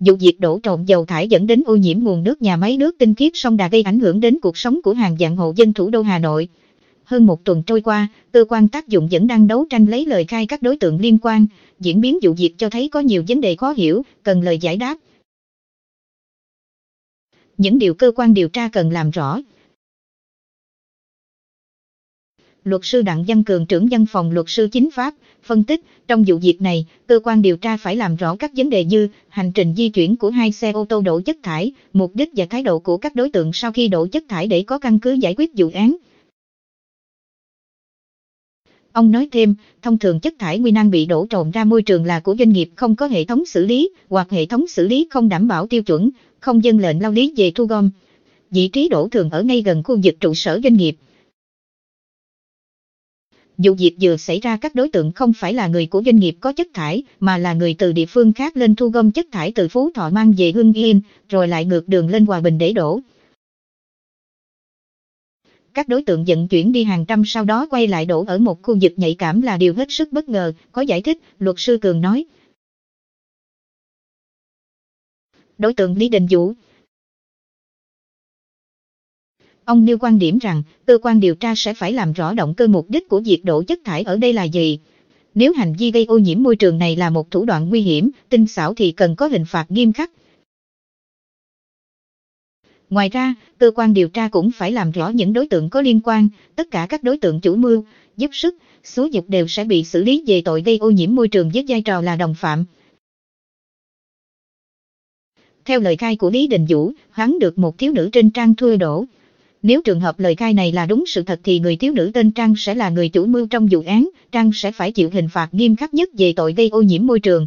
Vụ việc đổ trộn dầu thải dẫn đến ô nhiễm nguồn nước nhà máy nước tinh khiết sông Đà gây ảnh hưởng đến cuộc sống của hàng vạn hộ dân thủ đô Hà Nội. Hơn một tuần trôi qua, cơ quan tác dụng vẫn đang đấu tranh lấy lời khai các đối tượng liên quan. Diễn biến vụ việc cho thấy có nhiều vấn đề khó hiểu, cần lời giải đáp. Những điều cơ quan điều tra cần làm rõ. Luật sư Đặng Văn Cường trưởng văn phòng luật sư chính pháp, phân tích, trong vụ việc này, cơ quan điều tra phải làm rõ các vấn đề như hành trình di chuyển của hai xe ô tô đổ chất thải, mục đích và thái độ của các đối tượng sau khi đổ chất thải để có căn cứ giải quyết vụ án. Ông nói thêm, thông thường chất thải nguy năng bị đổ trộn ra môi trường là của doanh nghiệp không có hệ thống xử lý, hoặc hệ thống xử lý không đảm bảo tiêu chuẩn, không dân lệnh lao lý về thu gom. Vị trí đổ thường ở ngay gần khu vực trụ sở doanh nghiệp. Vụ việc vừa xảy ra các đối tượng không phải là người của doanh nghiệp có chất thải, mà là người từ địa phương khác lên thu gom chất thải từ Phú Thọ mang về Hưng Yên, rồi lại ngược đường lên Hòa Bình để đổ. Các đối tượng vận chuyển đi hàng trăm sau đó quay lại đổ ở một khu vực nhạy cảm là điều hết sức bất ngờ, có giải thích, luật sư Cường nói. Đối tượng Lý Đình Vũ Ông nêu quan điểm rằng, cơ quan điều tra sẽ phải làm rõ động cơ mục đích của việc đổ chất thải ở đây là gì. Nếu hành vi gây ô nhiễm môi trường này là một thủ đoạn nguy hiểm, tinh xảo thì cần có hình phạt nghiêm khắc. Ngoài ra, cơ quan điều tra cũng phải làm rõ những đối tượng có liên quan, tất cả các đối tượng chủ mưu, giúp sức, xúi dục đều sẽ bị xử lý về tội gây ô nhiễm môi trường với vai trò là đồng phạm. Theo lời khai của Lý Đình Vũ, hắn được một thiếu nữ trên trang thuê đổ. Nếu trường hợp lời khai này là đúng sự thật thì người thiếu nữ tên Trang sẽ là người chủ mưu trong vụ án, Trang sẽ phải chịu hình phạt nghiêm khắc nhất về tội gây ô nhiễm môi trường.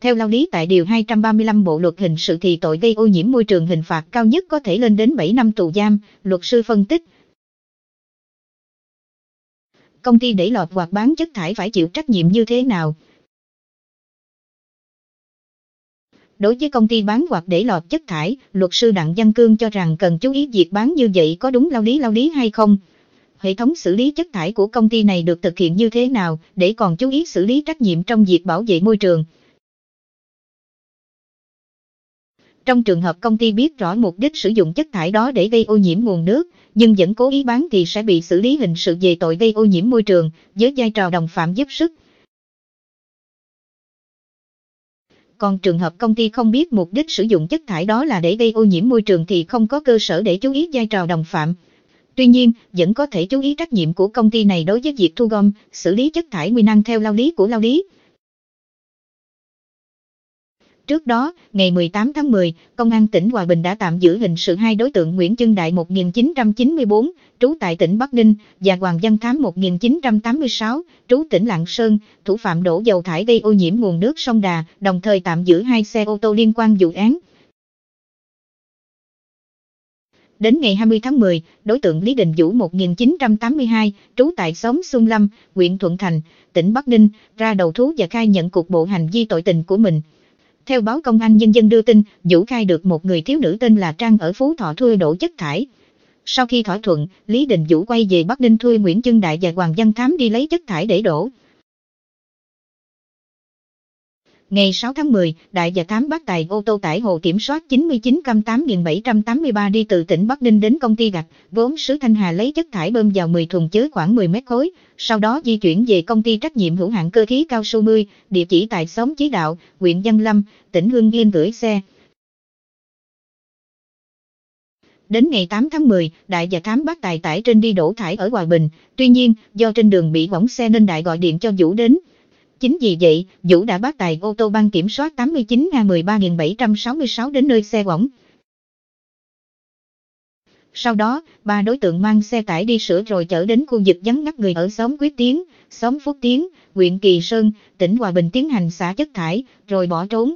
Theo lao lý tại Điều 235 Bộ Luật Hình sự thì tội gây ô nhiễm môi trường hình phạt cao nhất có thể lên đến 7 năm tù giam, luật sư phân tích. Công ty để lọt hoặc bán chất thải phải chịu trách nhiệm như thế nào? Đối với công ty bán hoặc để lọt chất thải, luật sư Đặng Văn Cương cho rằng cần chú ý việc bán như vậy có đúng lao lý lao lý hay không? Hệ thống xử lý chất thải của công ty này được thực hiện như thế nào, để còn chú ý xử lý trách nhiệm trong việc bảo vệ môi trường? Trong trường hợp công ty biết rõ mục đích sử dụng chất thải đó để gây ô nhiễm nguồn nước, nhưng vẫn cố ý bán thì sẽ bị xử lý hình sự về tội gây ô nhiễm môi trường, với vai trò đồng phạm giúp sức. Còn trường hợp công ty không biết mục đích sử dụng chất thải đó là để gây ô nhiễm môi trường thì không có cơ sở để chú ý vai trò đồng phạm. Tuy nhiên, vẫn có thể chú ý trách nhiệm của công ty này đối với việc thu gom, xử lý chất thải nguy năng theo lao lý của lao lý. Trước đó, ngày 18 tháng 10, Công an tỉnh Hòa Bình đã tạm giữ hình sự hai đối tượng Nguyễn Trân Đại 1994, trú tại tỉnh Bắc Ninh, và Hoàng Văn Thám 1986, trú tỉnh Lạng Sơn, thủ phạm đổ dầu thải gây ô nhiễm nguồn nước sông Đà, đồng thời tạm giữ hai xe ô tô liên quan vụ án. Đến ngày 20 tháng 10, đối tượng Lý Đình Vũ 1982, trú tại xóm Xuân Lâm, huyện Thuận Thành, tỉnh Bắc Ninh, ra đầu thú và khai nhận cuộc bộ hành vi tội tình của mình. Theo báo công an nhân dân đưa tin, Vũ khai được một người thiếu nữ tên là Trang ở Phú Thọ thuê đổ chất thải. Sau khi thỏa thuận, Lý Đình Vũ quay về Bắc Ninh thuê Nguyễn Trưng Đại và Hoàng Văn Thám đi lấy chất thải để đổ. Ngày 6 tháng 10, Đại và Thám bắt tài ô tô tải hồ kiểm soát 99 cam 8783 đi từ tỉnh Bắc Ninh đến công ty gạch, vốn sứ Thanh Hà lấy chất thải bơm vào 10 thùng chứa khoảng 10 mét khối, sau đó di chuyển về công ty trách nhiệm hữu hạn cơ khí cao su 10, địa chỉ tại xóm Chí Đạo, huyện Văn Lâm, tỉnh Hương Yên gửi xe. Đến ngày 8 tháng 10, Đại và Thám bắt tài tải trên đi đổ thải ở Hòa Bình, tuy nhiên, do trên đường bị bỏng xe nên Đại gọi điện cho Vũ đến, Chính vì vậy, Vũ đã bắt tài ô tô ban kiểm soát 89A13766 đến nơi xe bỏng. Sau đó, ba đối tượng mang xe tải đi sửa rồi chở đến khu vực vắng ngắt người ở xóm Quyết Tiến, xóm Phúc Tiến, huyện Kỳ Sơn, tỉnh Hòa Bình tiến hành xả chất thải, rồi bỏ trốn.